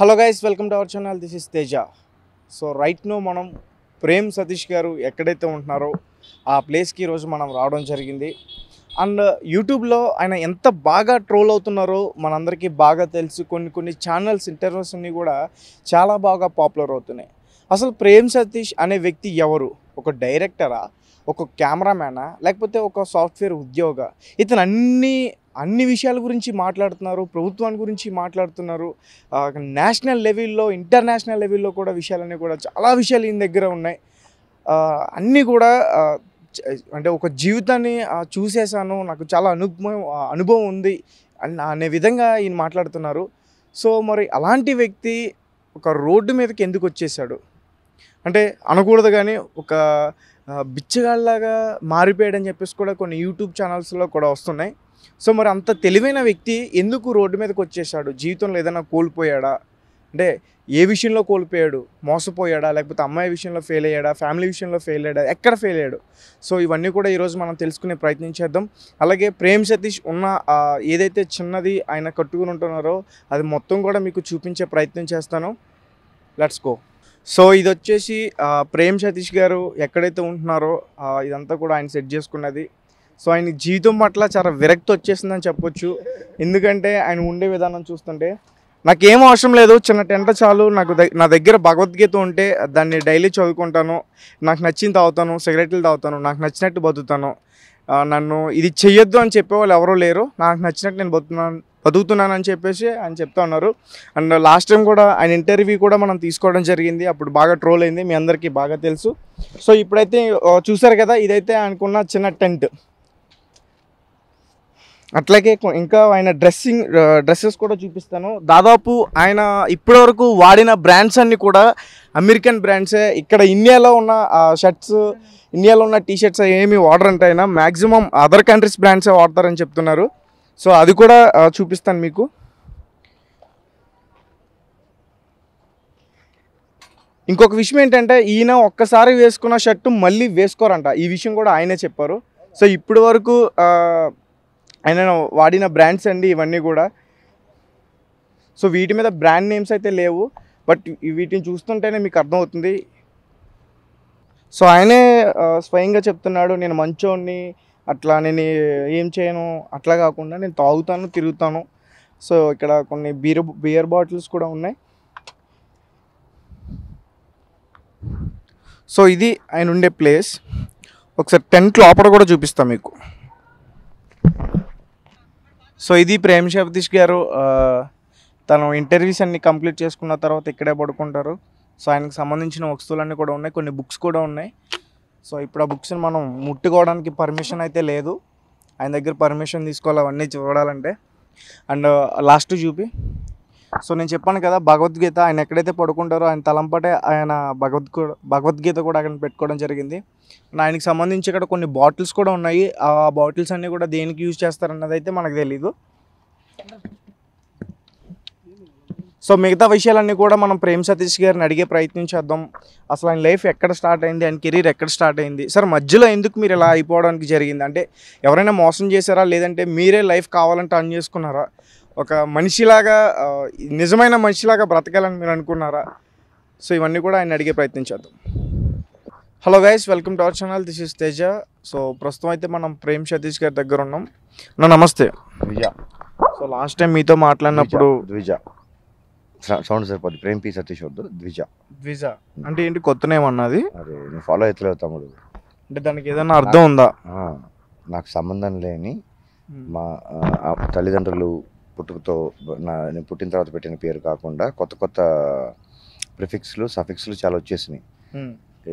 Hello guys welcome to our channel this is Teja so right now మనం ప్రేమ్ సతీష్ గారు ఎక్కడైతే ఉంటున్నారో ఆ ప్లేస్కి ఈరోజు మనం రావడం జరిగింది. అండ్ యూట్యూబ్లో uh, ఆయన ఎంత బాగా ట్రోల్ అవుతున్నారో మనందరికీ బాగా తెలుసు. కొన్ని కొన్ని ఛానల్స్ ఇంటర్వ్యూస్ అన్నీ కూడా చాలా బాగా పాపులర్ అవుతున్నాయి. అసలు ప్రేమ్ సతీష్ అనే వ్యక్తి ఎవరు? ఒక డైరెక్టరా ఒక కెమెరామ్యానా? లేకపోతే ఒక సాఫ్ట్వేర్ ఉద్యోగ? ఇతను అన్ని అన్ని విషయాల గురించి మాట్లాడుతున్నారు ప్రభుత్వాన్ని గురించి మాట్లాడుతున్నారు. నేషనల్ లెవెల్లో ఇంటర్నేషనల్ లెవెల్లో కూడా విషయాలన్నీ కూడా చాలా విషయాలు ఈయన దగ్గర ఉన్నాయి. అన్నీ కూడా అంటే ఒక జీవితాన్ని చూసేసాను నాకు చాలా అనుభవం అనుభవం ఉంది అనే విధంగా ఈయన మాట్లాడుతున్నారు. సో మరి అలాంటి వ్యక్తి ఒక రోడ్డు మీదకి ఎందుకు వచ్చేసాడు అంటే అనకూడదు కానీ ఒక బిచ్చగాళ్ళలాగా మారిపోయాడని చెప్పేసి కూడా కొన్ని యూట్యూబ్ ఛానల్స్లో కూడా వస్తున్నాయి. సో మరి అంత తెలివైన వ్యక్తి ఎందుకు రోడ్డు మీదకి వచ్చేసాడు? జీవితంలో ఏదైనా కోల్పోయాడా? అంటే ఏ విషయంలో కోల్పోయాడు? మోసపోయాడా? లేకపోతే అమ్మాయి విషయంలో ఫెయిల్ అయ్యాడా? ఫ్యామిలీ విషయంలో ఫెయిల్ అయ్యాడా? ఎక్కడ ఫెయిల్ అయ్యాడు? సో ఇవన్నీ కూడా ఈరోజు మనం తెలుసుకునే ప్రయత్నం చేద్దాం. అలాగే ప్రేమ్ సతీష్ ఉన్న ఏదైతే చిన్నది ఆయన కట్టుకుని ఉంటున్నారో అది మొత్తం కూడా మీకు చూపించే ప్రయత్నం చేస్తాను. లెట్స్ గో సో ఇది వచ్చేసి ప్రేమ్ సతీష్ గారు ఎక్కడైతే ఉంటున్నారో ఇదంతా కూడా ఆయన సెట్ చేసుకున్నది. సో ఆయన జీవితం పట్ల చాలా విరక్తి వచ్చేసిందని చెప్పొచ్చు. ఎందుకంటే ఆయన ఉండే విధానం చూస్తుంటే నాకేం అవసరం లేదు చిన్న టెంట చాలు నాకు నా దగ్గర భగవద్గీత ఉంటే దాన్ని డైలీ చదువుకుంటాను. నాకు నచ్చింది తాగుతాను సిగరెట్లు తాగుతాను నాకు నచ్చినట్టు బతుకుతాను. నన్ను ఇది చెయ్యొద్దు అని చెప్పేవాళ్ళు ఎవరూ లేరు. నాకు నచ్చినట్టు నేను బతుకున్నాను బతుకుతున్నాను అని చెప్పేసి ఆయన చెప్తా ఉన్నారు. అండ్ లాస్ట్ టైం కూడా ఆయన ఇంటర్వ్యూ కూడా మనం తీసుకోవడం జరిగింది. అప్పుడు బాగా ట్రోల్ అయింది. మీ అందరికీ బాగా తెలుసు. సో ఇప్పుడైతే చూసారు కదా ఇదైతే ఆయనకున్న చిన్న టెంట్. అట్లాగే ఇంకా ఆయన డ్రెస్సింగ్ డ్రెస్సెస్ కూడా చూపిస్తాను. దాదాపు ఆయన ఇప్పటివరకు వాడిన బ్రాండ్స్ అన్నీ కూడా అమెరికన్ బ్రాండ్సే ఇక్కడ ఇండియాలో ఉన్న షర్ట్స్ ఇండియాలో ఉన్న టీ షర్ట్స్ ఏమి వాడరంటే ఆయన. మ్యాక్సిమం అదర్ కంట్రీస్ బ్రాండ్సే వాడతారని చెప్తున్నారు. సో అది కూడా చూపిస్తాను మీకు. ఇంకొక విషయం ఏంటంటే ఈయన ఒక్కసారి వేసుకున్న షర్టు మళ్ళీ వేసుకోరంట. ఈ విషయం కూడా ఆయనే చెప్పారు. సో ఇప్పటి వరకు ఆయన వాడిన బ్రాండ్స్ అండి ఇవన్నీ కూడా. సో వీటి మీద బ్రాండ్ నేమ్స్ అయితే లేవు. బట్ వీటిని చూస్తుంటేనే మీకు అర్థమవుతుంది. సో ఆయనే స్వయంగా చెప్తున్నాడు నేను మంచోడిని అట్లా నేను ఏం చేయను అట్లా కాకుండా నేను తాగుతాను తిరుగుతాను. సో ఇక్కడ కొన్ని బీర్ బియర్ బాటిల్స్ కూడా ఉన్నాయి. సో ఇది ఆయన ఉండే ప్లేస్. ఒకసారి టెంట్ లోపల కూడా చూపిస్తాం మీకు. సో ఇది ప్రేమ్ శబదీష్ గారు తను ఇంటర్వ్యూస్ అన్ని కంప్లీట్ చేసుకున్న తర్వాత ఇక్కడే పడుకుంటారు. సో ఆయనకు సంబంధించిన వస్తువులన్నీ కూడా ఉన్నాయి కొన్ని బుక్స్ కూడా ఉన్నాయి. సో ఇప్పుడు ఆ బుక్స్ని మనం ముట్టుకోవడానికి పర్మిషన్ అయితే లేదు. ఆయన దగ్గర పర్మిషన్ తీసుకోవాలి అవన్నీ చూడాలంటే. అండ్ లాస్ట్ చూపి. సో నేను చెప్పాను కదా భగవద్గీత ఆయన ఎక్కడైతే పడుకుంటారో ఆయన తలంపటే ఆయన భగవద్ భగవద్గీత కూడా అక్కడ పెట్టుకోవడం జరిగింది. అండ్ ఆయనకి సంబంధించి ఇక్కడ కొన్ని బాటిల్స్ కూడా ఉన్నాయి. ఆ బాటిల్స్ అన్నీ కూడా దేనికి యూజ్ చేస్తారన్నది అయితే మనకు తెలీదు. సో మిగతా విషయాలన్నీ కూడా మనం ప్రేమ్ సతీష్ గారిని అడిగే ప్రయత్నం చేద్దాం. అసలు ఆయన లైఫ్ ఎక్కడ స్టార్ట్ అయింది? ఆయన కెరీర్ ఎక్కడ స్టార్ట్ అయింది? సార్ మధ్యలో ఎందుకు మీరు ఇలా అయిపోవడానికి జరిగింది? అంటే ఎవరైనా మోసం చేశారా? లేదంటే మీరే లైఫ్ కావాలంటే అన్ చేసుకున్నారా? ఒక మనిషిలాగా నిజమైన మనిషిలాగా బ్రతకాలని మీరు అనుకున్నారా? సో ఇవన్నీ కూడా ఆయన అడిగే ప్రయత్నం చేద్దాం. Hello guys welcome to our channel. This is Teja. So ప్రస్తుతం అయితే మనం ప్రేమ్ సతీష్ గారి దగ్గర ఉన్నాం. నా నమస్తే. ద్విజ. సో లాస్ట్ టైం మీతో మాట్లాడినప్పుడు ద్విజ. సౌ- సౌండ్ సరిపోద్ది. ప్రేమ్ పి సతీష్ వద్దు ద్విజ. విజా అంటే ఏంటి కొత్త నేమ్ అన్నది? అరే నువ్వు ఫాలో అవుతలేవు తమ్ముడు. అంటే దానికి ఏదైనా అర్థం ఉందా? నాకు సంబంధం లేని మా తల్లిదండ్రులు పుట్టుకతో నా నేను పుట్టిన తర్వాత పెట్టిన పేరు కాకుండా కొత్త కొత్త ప్రిఫిక్స్లు సఫిక్స్లు చాలా వచ్చేసినాయి.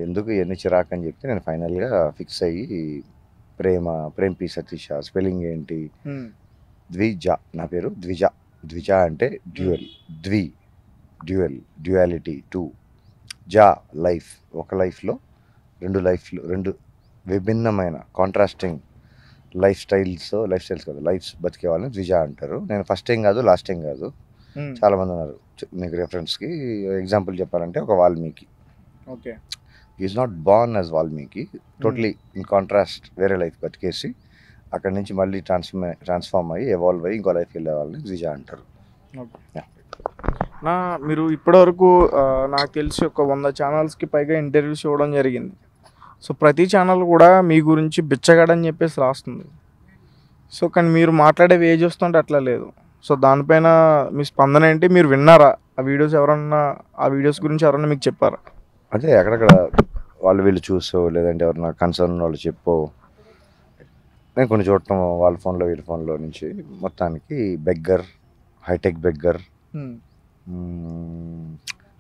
ఎందుకు ఎన్ని చిరాకు అని చెప్తే నేను ఫైనల్గా ఫిక్స్ అయ్యి ప్రేమ ప్రేమ్ పి సతీష్ స్పెల్లింగ్ ఏంటి? ద్విజ నా పేరు ద్విజ. ద్విజ అంటే డ్యూయల్. ద్వి డ్యూయల్ డ్యూయాలిటీ టూ. జా లైఫ్ ఒక లైఫ్లో రెండు లైఫ్లు రెండు విభిన్నమైన contrasting life styles lifestyles కాదు లైఫ్స్ బతికే వాళ్ళని ద్విజ అంటారు. నేను ఫస్ట్ టైం కాదు లాస్ట్ టైం కాదు. ఉమ్, చాలా మంది ఉన్నారు. మీకు రెఫరెన్స్కి ఎగ్జాంపుల్ చెప్పాలంటే ఒక Valmiki. Okay. Is not born as Valmiki. Totally in contrast వేరే లైఫ్ బతికేసి అక్కడి నుంచి మళ్ళీ ట్రాన్స్ఫర్మ్ ట్రాన్స్ఫార్మ్ అయ్యి ఎవాల్వ్ అయ్యి ఇంకో లైఫ్కి వెళ్ళే వాళ్ళని ద్విజ అంటారు. నా మీరు ఇప్పటివరకు నాకు తెలిసి ఒక వంద ఛానల్స్కి పైగా ఇంటర్వ్యూస్ ఇవ్వడం జరిగింది. సో ప్రతి ఛానల్ కూడా మీ గురించి బిచ్చగాడని చెప్పేసి రాస్తుంది. సో కానీ మీరు మాట్లాడేవి ఏ చూస్తుంటే అట్లా లేదు. సో దానిపైన మీ స్పందన ఏంటి? మీరు విన్నారా? ఆ వీడియోస్ ఎవరన్నా ఆ వీడియోస్ గురించి ఎవరన్నా మీకు చెప్పారా? అదే అక్కడక్కడ వాళ్ళు వీళ్ళు చూసో లేదంటే ఎవరన్నా కన్సర్న్ వాళ్ళు చెప్పో నేను కొన్ని చూడటం వాళ్ళ ఫోన్లో వీళ్ళ ఫోన్లో నుంచి మొత్తానికి బెగ్గర్ హైటెక్ బెగ్గర్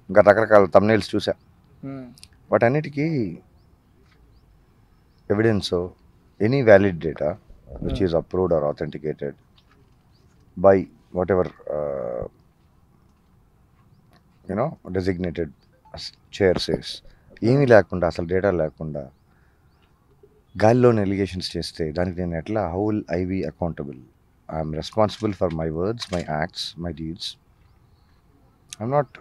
ఇంకా రకరకాల తమ్నేల్స్ చూసా. వాటన్నిటికీ evidence any valid data which is approved or authenticated by whatever you know designated chairs ఏమీ లేకుండా అసలు డేటా లేకుండా గాలిలోని ఎలిగేషన్స్ చేస్తే దానికి నేను ఎట్లా how will I be accountable I'm responsible for my words my acts my deeds I'm not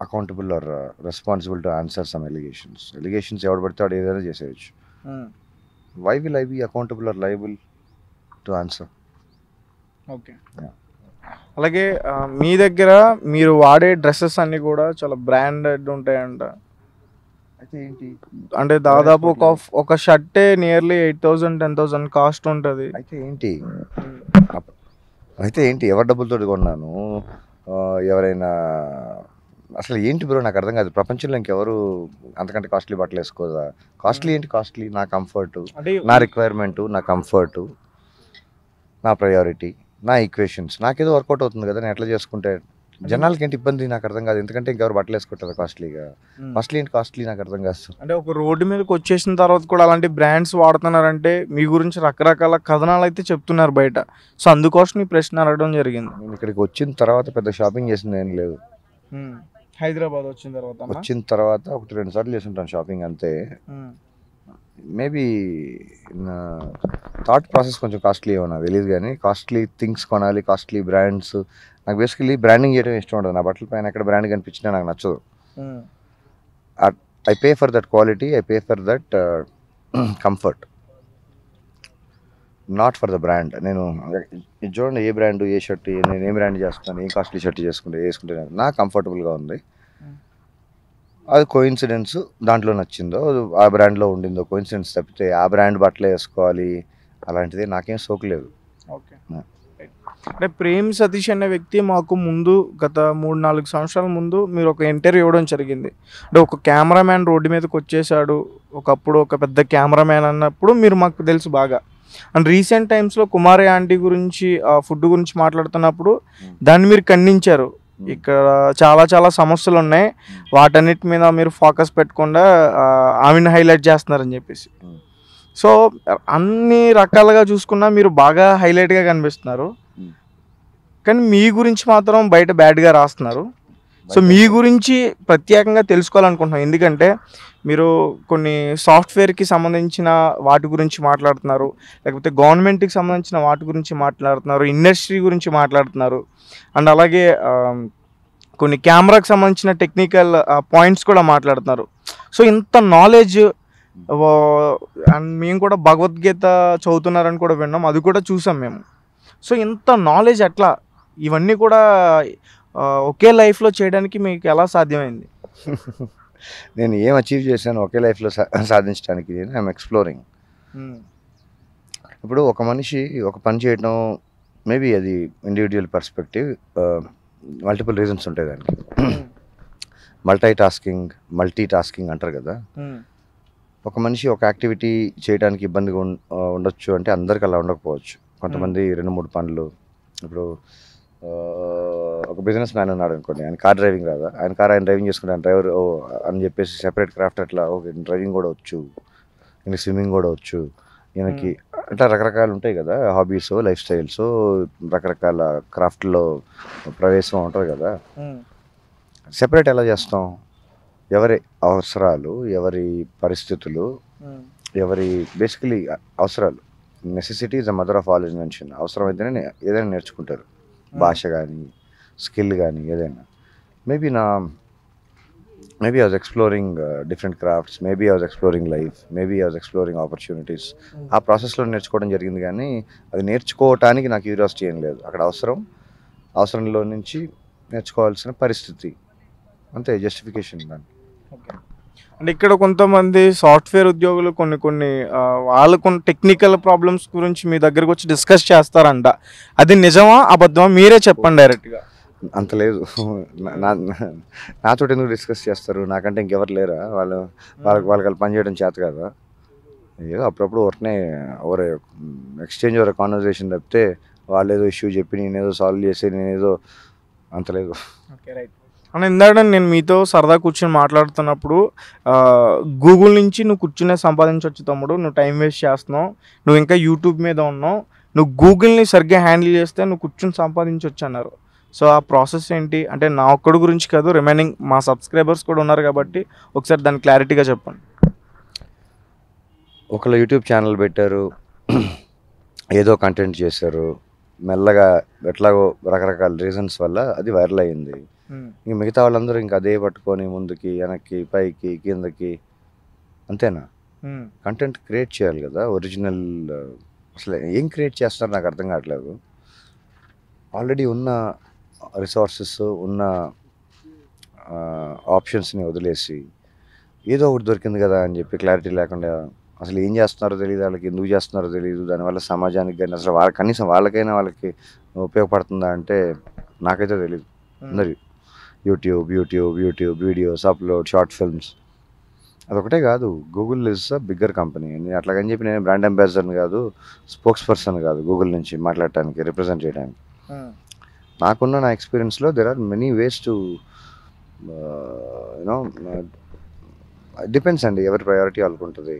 accountable or responsible to answer some allegations allegations ఎవడు పడితే వాడు ఏదైనా చేసేయచ్చు. Why will I be accountable or liable to answer okay. అలాగే ఆ, మీ దగ్గర మీరు వాడే డ్రెస్సెస్ అన్నీ కూడా చాలా బ్రాండెడ్ ఉంటాయంట. అంటే దాదాపు ఒక ఒక షర్టే nearly eight thousand ten thousand cost ఉంటుంది. అయితే ఏంటి? అయితే ఏంటి? ఎవరి డబ్బులతో కొన్నాను? ఎవరైనా అసలు ఏంటి బ్రో? నాకు అర్థం కాదు. ప్రపంచంలో ఇంకెవరు అంతకంటే కాస్ట్లీ బట్టలు వేసుకోదా? కాస్ట్లీ ఏంటి? కాస్ట్లీ నా కంఫర్ట్ అంటే నా రిక్వైర్మెంట్ నా కంఫర్ట్ నా ప్రయారిటీ నా ఈక్వేషన్స్ నాకేదో వర్కౌట్ అవుతుంది కదా నేను ఎట్లా చేసుకుంటే జనాలకి ఏంటి ఇబ్బంది నాకు అర్థం కాదు ఎందుకంటే ఇంకెవరు బట్టలు వేసుకుంటారు కాస్ట్లీగా. కాస్ట్లీ ఏంటి కాస్ట్లీ నాకు అర్థం కాదు అంటే ఒక రోడ్డు మీదకి వచ్చేసిన తర్వాత కూడా అలాంటి బ్రాండ్స్ వాడుతున్నారంటే మీ గురించి రకరకాల కథనాలు అయితే చెప్తున్నారు బయట సో అందుకోసం ఈ ప్రశ్న అడగడం జరిగింది నేను ఇక్కడికి వచ్చిన తర్వాత పెద్ద షాపింగ్ చేసింది ఏం లేదు. హైదరాబాద్ వచ్చిన తర్వాత? వచ్చిన తర్వాత ఒకటి రెండు సార్లు చేసి ఉంటాను షాపింగ్ అంతే. మేబీ థాట్ ప్రాసెస్ కొంచెం కాస్ట్లీ ఏమో నాకు తెలియదు కానీ కాస్ట్లీ థింగ్స్ కొనాలి కాస్ట్లీ బ్రాండ్స్ నాకు బేసికలీ బ్రాండింగ్ చేయడం ఇష్టం ఉండదు. నా బట్టల పైన ఎక్కడ బ్రాండ్ కనిపించినా నాకు నచ్చదు. I pay for that quality I pay for that comfort not for the brand నేను చూడండి ఏ బ్రాండ్ ఏ షర్ట్ నేను ఏ బ్రాండ్ చేస్తాను ఏ కాస్ట్లీ షర్ట్ చేసుకుంటే వేసుకుంటే నాకు కంఫర్టబుల్గా ఉంది. అది కోయిన్సిడెన్స్ దాంట్లో నచ్చిందో ఆ బ్రాండ్లో ఉండిందో కోయిన్సిడెన్స్ తప్పితే ఆ బ్రాండ్ బట్టలే వేసుకోవాలి అలాంటిది నాకేం సోకలేదు ఓకే Yeah. అంటే ప్రేమ్ సతీష్ అనే వ్యక్తి మాకు ముందు గత మూడు నాలుగు సంవత్సరాల ముందు మీరు ఒక ఇంటర్వ్యూ ఇవ్వడం జరిగింది. అంటే ఒక కెమెరామ్యాన్ రోడ్డు మీదకి వచ్చేసాడు ఒకప్పుడు ఒక పెద్ద కెమెరామ్యాన్ అన్నప్పుడు మీరు మాకు తెలుసు బాగా. అండ్ రీసెంట్ టైమ్స్లో కుమారి ఆంటీ గురించి ఆ ఫుడ్ గురించి మాట్లాడుతున్నప్పుడు దాన్ని మీరు ఖండించారు. ఇక్కడ చాలా చాలా సమస్యలు ఉన్నాయి. వాటన్నిటి మీద మీరు ఫోకస్ పెట్టకుండా ఆమెను హైలైట్ చేస్తున్నారని చెప్పేసి. సో అన్ని రకాలుగా చూసుకున్నా మీరు బాగా హైలైట్గా కనిపిస్తున్నారు. కానీ మీ గురించి మాత్రం బయట బ్యాడ్గా రాస్తున్నారు. సో మీ గురించి ప్రత్యేకంగా తెలుసుకోవాలనుకుంటున్నాం. ఎందుకంటే మీరు కొన్ని సాఫ్ట్వేర్కి సంబంధించిన వాటి గురించి మాట్లాడుతున్నారు. లేకపోతే గవర్నమెంట్కి సంబంధించిన వాటి గురించి మాట్లాడుతున్నారు. ఇండస్ట్రీ గురించి మాట్లాడుతున్నారు. అండ్ అలాగే కొన్ని కెమెరాకి సంబంధించిన టెక్నికల్ పాయింట్స్ కూడా మాట్లాడుతున్నారు. సో ఇంత నాలెడ్జ్ అండ్ మేము కూడా భగవద్గీత చదువుతున్నారని కూడా విన్నాం. అది కూడా చూసాం మేము. సో ఇంత నాలెడ్జ్ అట్లా ఇవన్నీ కూడా ఒకే లైఫ్లో చేయడానికి మీకు ఎలా సాధ్యమైంది? నేను ఏం అచీవ్ చేశాను ఒకే లైఫ్లో సాధించడానికి ఐఎమ్ ఎక్స్ప్లోరింగ్. ఇప్పుడు ఒక మనిషి ఒక పని చేయడం మేబీ అది ఇండివిజువల్ పర్స్పెక్టివ్ మల్టిపుల్ రీజన్స్ ఉంటాయి దానికి. మల్టీ టాస్కింగ్ మల్టీ టాస్కింగ్ అంటారు కదా. ఒక మనిషి ఒక యాక్టివిటీ చేయడానికి ఇబ్బందిగా ఉండొచ్చు అంటే అందరికి అలా ఉండకపోవచ్చు. కొంతమంది రెండు మూడు పనులు ఇప్పుడు ఒక బిజినెస్ మ్యాన్ ఉన్నాడు అనుకోండి ఆయన కార్ డ్రైవింగ్ రాదా? ఆయన కార్ ఆయన డ్రైవింగ్ చేసుకుంటే ఆయన డ్రైవర్ ఓ అని చెప్పేసి సెపరేట్ క్రాఫ్ట్ అట్లా ఓకే డ్రైవింగ్ కూడా వచ్చు ఈయనకి స్విమ్మింగ్ కూడా వచ్చు ఈయనకి అట్లా రకరకాలు ఉంటాయి కదా హాబీస్ లైఫ్ స్టైల్స్ రకరకాల క్రాఫ్ట్లో ప్రవేశం ఉంటుంది కదా. సెపరేట్ ఎలా చేస్తాం? ఎవరి అవసరాలు ఎవరి పరిస్థితులు ఎవరి బేసికలీ అవసరాలు necessity is the mother of all invention అవసరం అయితేనే నే- ఏదైనా నేర్చుకుంటారు. భాష కానీ స్కిల్ కానీ ఏదైనా. మేబీ నా maybe I was exploring different crafts maybe I was exploring life maybe I was exploring opportunities ఆ ప్రాసెస్లో నేర్చుకోవడం జరిగింది కానీ అది నేర్చుకోవటానికి నాకు క్యూరియాసిటీ ఏం లేదు. అక్కడ అవసరం అవసరంలో నుంచి నేర్చుకోవాల్సిన పరిస్థితి. అంతే జస్టిఫికేషన్ దానికి. అంటే ఇక్కడ కొంతమంది సాఫ్ట్వేర్ ఉద్యోగులు కొన్ని కొన్ని ఆ, వాళ్ళకు టెక్నికల్ ప్రాబ్లమ్స్ గురించి మీ దగ్గరకు వచ్చి డిస్కస్ చేస్తారంట. అది నిజమా అబద్ధమా? మీరే చెప్పండి డైరెక్ట్గా అంత లేదు. నా- నా- నాతో ఎందుకు డిస్కస్ చేస్తారు? నాకంటే ఇంకెవరు లేరా? వాళ్ళు వాళ్ళకి వాళ్ళకి వాళ్ళు పని చేయడం చేత కదా? ఏదో అప్పుడప్పుడు ఒకనే ఓరే ఎక్స్చేంజ్ ఓవర్ కాన్వర్జేషన్ తప్పితే వాళ్ళు ఏదో ఇష్యూ చెప్పి నేనేదో సాల్వ్ చేసి నేనేదో అంత లేదు. ఓకే రైట్ అని ఇందాక నేను మీతో సరదా కూర్చొని మాట్లాడుతున్నప్పుడు గూగుల్ నుంచి నువ్వు కూర్చునే సంపాదించవచ్చు తమ్ముడు నువ్వు టైం వేస్ట్ చేస్తున్నావు నువ్వు ఇంకా యూట్యూబ్ మీద ఉన్నావు నువ్వు గూగుల్ని సరిగ్గా హ్యాండిల్ చేస్తే నువ్వు కూర్చొని సంపాదించవచ్చు అన్నారు. సో ఆ ప్రాసెస్ ఏంటి? అంటే నా ఒక్కడి గురించి కాదు రిమైనింగ్ మా సబ్స్క్రైబర్స్ కూడా ఉన్నారు కాబట్టి ఒకసారి దాన్ని క్లారిటీగా చెప్పండి. ఒకళ్ళు యూట్యూబ్ ఛానల్ పెట్టారు ఏదో కంటెంట్ చేశారు మెల్లగా ఎట్లాగో రకరకాల రీజన్స్ వల్ల అది వైరల్ అయ్యింది ఇంక మిగతా వాళ్ళందరూ ఇంకా అదే పట్టుకొని ముందుకి వెనక్కి పైకి కిందకి. అంతేనా? కంటెంట్ క్రియేట్ చేయాలి కదా ఒరిజినల్ అసలు ఏం క్రియేట్ చేస్తారో నాకు అర్థం కావట్లేదు. ఆల్రెడీ ఉన్న రిసోర్సెస్ ఉన్న ఆప్షన్స్ని వదిలేసి ఏదో ఒకటి దొరికింది కదా అని చెప్పి క్లారిటీ లేకుండా అసలు ఏం చేస్తున్నారో తెలియదు వాళ్ళకి ఎందుకు చేస్తున్నారో తెలియదు. దానివల్ల సమాజానికి కానీ అసలు వాళ్ళ కనీసం వాళ్ళకైనా వాళ్ళకి ఉపయోగపడుతుందా అంటే నాకైతే తెలియదు అందరి YouTube YouTube YouTube videos upload short films అదొకటే కాదు Google is a bigger company నేను అట్లాగని చెప్పి నేను బ్రాండ్ అంబాసిడర్ని కాదు స్పోక్స్ పర్సన్ కాదు గూగుల్ నుంచి మాట్లాడటానికి రిప్రజెంట్ చేయడానికి నాకున్న నా ఎక్స్పీరియన్స్లో there are many ways to you know depends అండి ఎవరి ప్రయారిటీ వాళ్ళకు ఉంటుంది